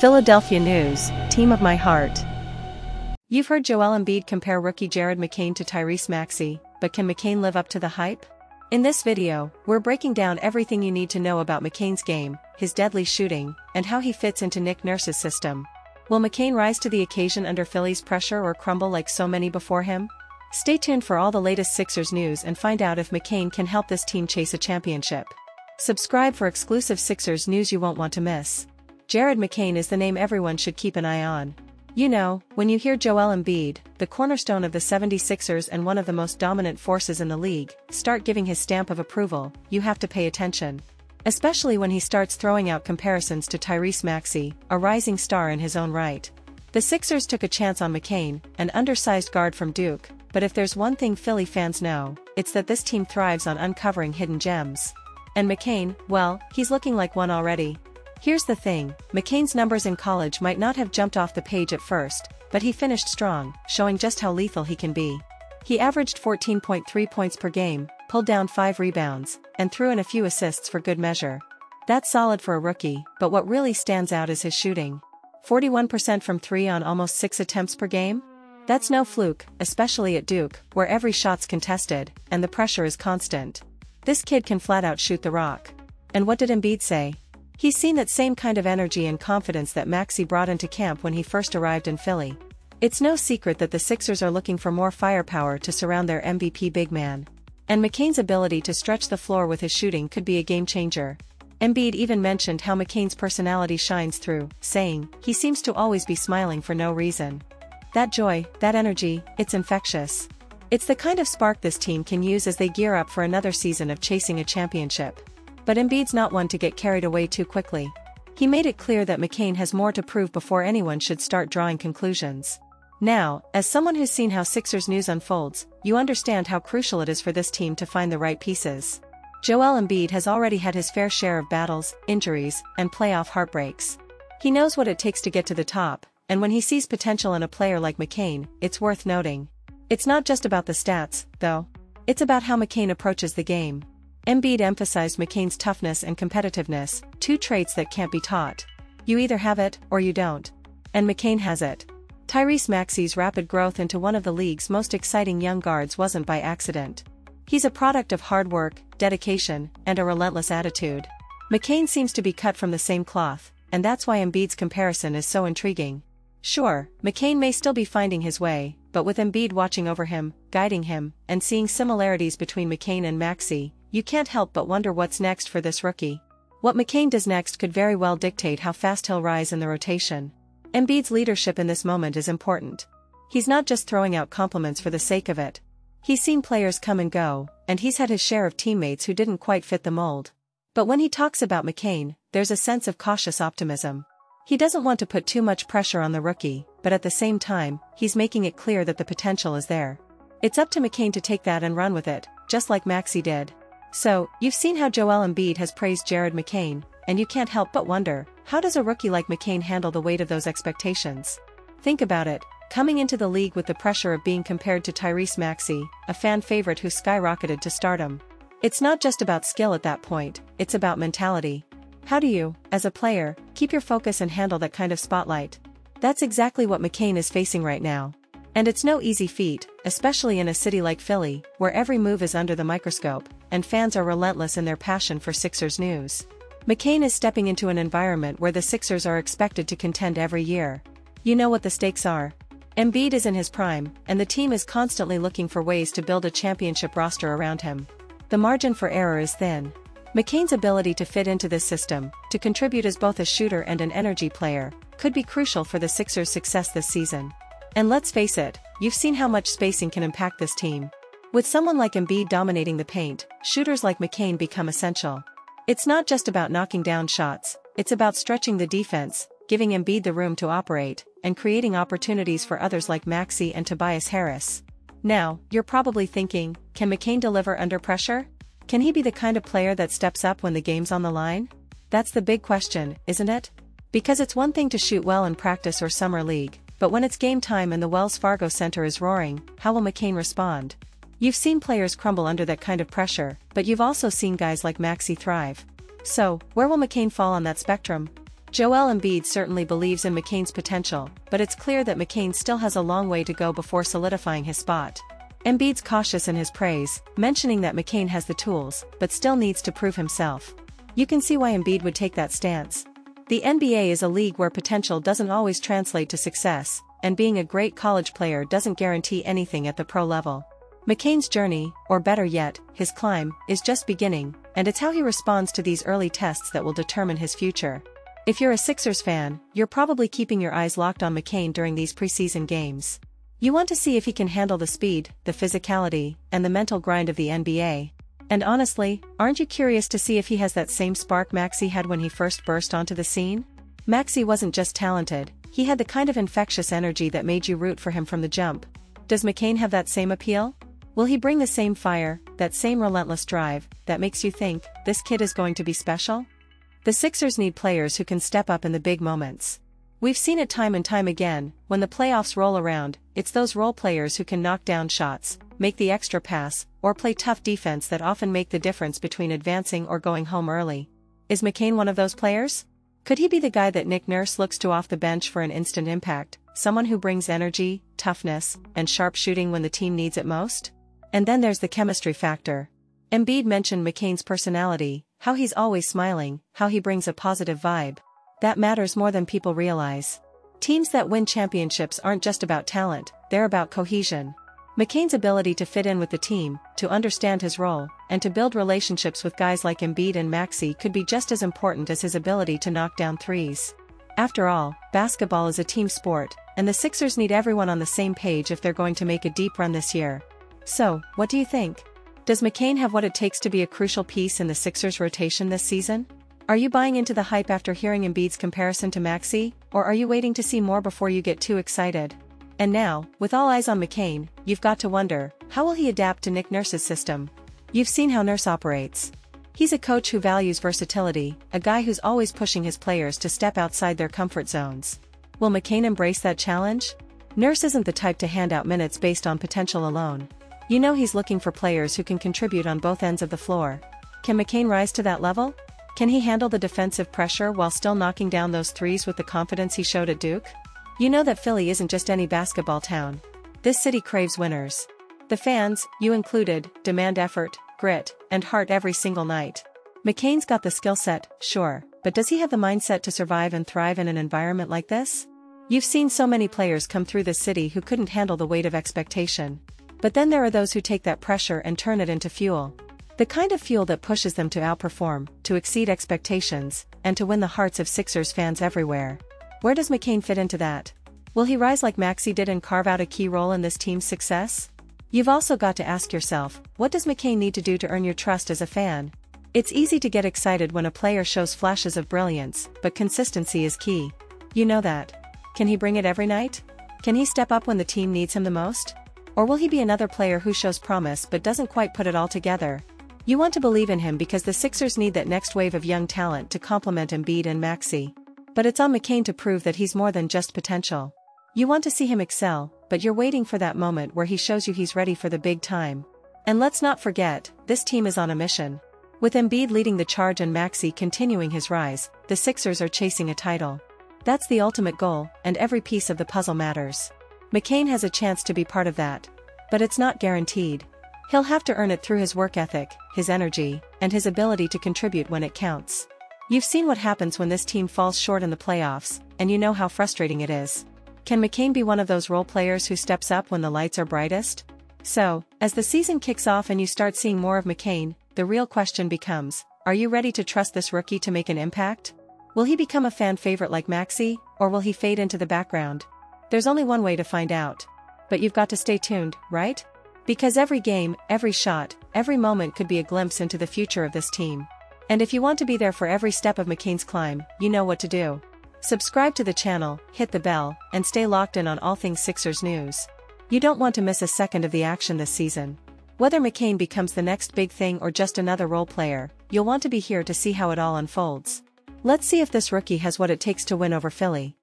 Philadelphia News, team of my heart. You've heard Joel Embiid compare rookie Jared McCain to Tyrese Maxey, but can McCain live up to the hype? In this video, we're breaking down everything you need to know about McCain's game, his deadly shooting, and how he fits into Nick Nurse's system. Will McCain rise to the occasion under Philly's pressure or crumble like so many before him? Stay tuned for all the latest Sixers news and find out if McCain can help this team chase a championship. Subscribe for exclusive Sixers news you won't want to miss. Jared McCain is the name everyone should keep an eye on. You know, when you hear Joel Embiid, the cornerstone of the 76ers and one of the most dominant forces in the league, start giving his stamp of approval, you have to pay attention. Especially when he starts throwing out comparisons to Tyrese Maxey, a rising star in his own right. The Sixers took a chance on McCain, an undersized guard from Duke, but if there's one thing Philly fans know, it's that this team thrives on uncovering hidden gems. And McCain, well, he's looking like one already, Here's the thing, McCain's numbers in college might not have jumped off the page at first, but he finished strong, showing just how lethal he can be. He averaged 14.3 points per game, pulled down 5 rebounds, and threw in a few assists for good measure. That's solid for a rookie, but what really stands out is his shooting. 41% from 3 on almost 6 attempts per game? That's no fluke, especially at Duke, where every shot's contested, and the pressure is constant. This kid can flat out shoot the rock. And what did Embiid say? He's seen that same kind of energy and confidence that Maxey brought into camp when he first arrived in Philly. It's no secret that the Sixers are looking for more firepower to surround their MVP big man. And McCain's ability to stretch the floor with his shooting could be a game changer. Embiid even mentioned how McCain's personality shines through, saying, he seems to always be smiling for no reason. That joy, that energy, it's infectious. It's the kind of spark this team can use as they gear up for another season of chasing a championship. But Embiid's not one to get carried away too quickly. He made it clear that McCain has more to prove before anyone should start drawing conclusions. Now, as someone who's seen how Sixers news unfolds, you understand how crucial it is for this team to find the right pieces. Joel Embiid has already had his fair share of battles, injuries, and playoff heartbreaks. He knows what it takes to get to the top, and when he sees potential in a player like McCain, it's worth noting. It's not just about the stats, though. It's about how McCain approaches the game. Embiid emphasized McCain's toughness and competitiveness, two traits that can't be taught. You either have it, or you don't. And McCain has it. Tyrese Maxey's rapid growth into one of the league's most exciting young guards wasn't by accident. He's a product of hard work, dedication, and a relentless attitude. McCain seems to be cut from the same cloth, and that's why Embiid's comparison is so intriguing. Sure, McCain may still be finding his way, but with Embiid watching over him, guiding him, and seeing similarities between McCain and Maxey, you can't help but wonder what's next for this rookie. What McCain does next could very well dictate how fast he'll rise in the rotation. Embiid's leadership in this moment is important. He's not just throwing out compliments for the sake of it. He's seen players come and go, and he's had his share of teammates who didn't quite fit the mold. But when he talks about McCain, there's a sense of cautious optimism. He doesn't want to put too much pressure on the rookie, but at the same time, he's making it clear that the potential is there. It's up to McCain to take that and run with it, just like Maxey did. So, you've seen how Joel Embiid has praised Jared McCain, and you can't help but wonder, how does a rookie like McCain handle the weight of those expectations? Think about it, coming into the league with the pressure of being compared to Tyrese Maxey, a fan favorite who skyrocketed to stardom. It's not just about skill at that point, it's about mentality. How do you, as a player, keep your focus and handle that kind of spotlight? That's exactly what McCain is facing right now. And it's no easy feat, especially in a city like Philly, where every move is under the microscope, and fans are relentless in their passion for Sixers news. McCain is stepping into an environment where the Sixers are expected to contend every year. You know what the stakes are. Embiid is in his prime, and the team is constantly looking for ways to build a championship roster around him. The margin for error is thin. McCain's ability to fit into this system, to contribute as both a shooter and an energy player, could be crucial for the Sixers' success this season. And let's face it, you've seen how much spacing can impact this team. With someone like Embiid dominating the paint, shooters like McCain become essential. It's not just about knocking down shots, it's about stretching the defense, giving Embiid the room to operate, and creating opportunities for others like Maxey and Tobias Harris. Now, you're probably thinking, can McCain deliver under pressure? Can he be the kind of player that steps up when the game's on the line? That's the big question, isn't it? Because it's one thing to shoot well in practice or summer league, but when it's game time and the Wells Fargo Center is roaring, how will McCain respond? You've seen players crumble under that kind of pressure, but you've also seen guys like Maxey thrive. So, where will McCain fall on that spectrum? Joel Embiid certainly believes in McCain's potential, but it's clear that McCain still has a long way to go before solidifying his spot. Embiid's cautious in his praise, mentioning that McCain has the tools, but still needs to prove himself. You can see why Embiid would take that stance. The NBA is a league where potential doesn't always translate to success, and being a great college player doesn't guarantee anything at the pro level. McCain's journey, or better yet, his climb, is just beginning, and it's how he responds to these early tests that will determine his future. If you're a Sixers fan, you're probably keeping your eyes locked on McCain during these preseason games. You want to see if he can handle the speed, the physicality, and the mental grind of the NBA. And honestly, aren't you curious to see if he has that same spark Maxey had when he first burst onto the scene? Maxey wasn't just talented, he had the kind of infectious energy that made you root for him from the jump. Does McCain have that same appeal? Will he bring the same fire, that same relentless drive, that makes you think, this kid is going to be special? The Sixers need players who can step up in the big moments. We've seen it time and time again, when the playoffs roll around, it's those role players who can knock down shots, make the extra pass, or play tough defense that often make the difference between advancing or going home early. Is McCain one of those players? Could he be the guy that Nick Nurse looks to off the bench for an instant impact, someone who brings energy, toughness, and sharp shooting when the team needs it most? And then there's the chemistry factor. Embiid mentioned McCain's personality, how he's always smiling, how he brings a positive vibe. That matters more than people realize. Teams that win championships aren't just about talent, they're about cohesion. McCain's ability to fit in with the team, to understand his role, and to build relationships with guys like Embiid and Maxey could be just as important as his ability to knock down threes. After all, basketball is a team sport, and the Sixers need everyone on the same page if they're going to make a deep run this year. So, what do you think? Does McCain have what it takes to be a crucial piece in the Sixers rotation this season? Are you buying into the hype after hearing Embiid's comparison to Maxey, or are you waiting to see more before you get too excited? And now, with all eyes on McCain, you've got to wonder, how will he adapt to Nick Nurse's system? You've seen how Nurse operates. He's a coach who values versatility, a guy who's always pushing his players to step outside their comfort zones. Will McCain embrace that challenge? Nurse isn't the type to hand out minutes based on potential alone. You know he's looking for players who can contribute on both ends of the floor. Can McCain rise to that level? Can he handle the defensive pressure while still knocking down those threes with the confidence he showed at Duke? You know that Philly isn't just any basketball town. This city craves winners. The fans, you included, demand effort, grit, and heart every single night. McCain's got the skill set, sure, but does he have the mindset to survive and thrive in an environment like this? You've seen so many players come through this city who couldn't handle the weight of expectation. But then there are those who take that pressure and turn it into fuel. The kind of fuel that pushes them to outperform, to exceed expectations, and to win the hearts of Sixers fans everywhere. Where does McCain fit into that? Will he rise like Maxey did and carve out a key role in this team's success? You've also got to ask yourself, what does McCain need to do to earn your trust as a fan? It's easy to get excited when a player shows flashes of brilliance, but consistency is key. You know that. Can he bring it every night? Can he step up when the team needs him the most? Or will he be another player who shows promise but doesn't quite put it all together? You want to believe in him because the Sixers need that next wave of young talent to complement Embiid and Maxey. But it's on McCain to prove that he's more than just potential. You want to see him excel, but you're waiting for that moment where he shows you he's ready for the big time. And let's not forget, this team is on a mission. With Embiid leading the charge and Maxey continuing his rise, the Sixers are chasing a title. That's the ultimate goal, and every piece of the puzzle matters. McCain has a chance to be part of that. But it's not guaranteed. He'll have to earn it through his work ethic, his energy, and his ability to contribute when it counts. You've seen what happens when this team falls short in the playoffs, and you know how frustrating it is. Can McCain be one of those role players who steps up when the lights are brightest? So, as the season kicks off and you start seeing more of McCain, the real question becomes, are you ready to trust this rookie to make an impact? Will he become a fan favorite like Maxey, or will he fade into the background? There's only one way to find out. But you've got to stay tuned, right? Because every game, every shot, every moment could be a glimpse into the future of this team. And if you want to be there for every step of McCain's climb, you know what to do. Subscribe to the channel, hit the bell, and stay locked in on all things Sixers news. You don't want to miss a second of the action this season. Whether McCain becomes the next big thing or just another role player, you'll want to be here to see how it all unfolds. Let's see if this rookie has what it takes to win over Philly.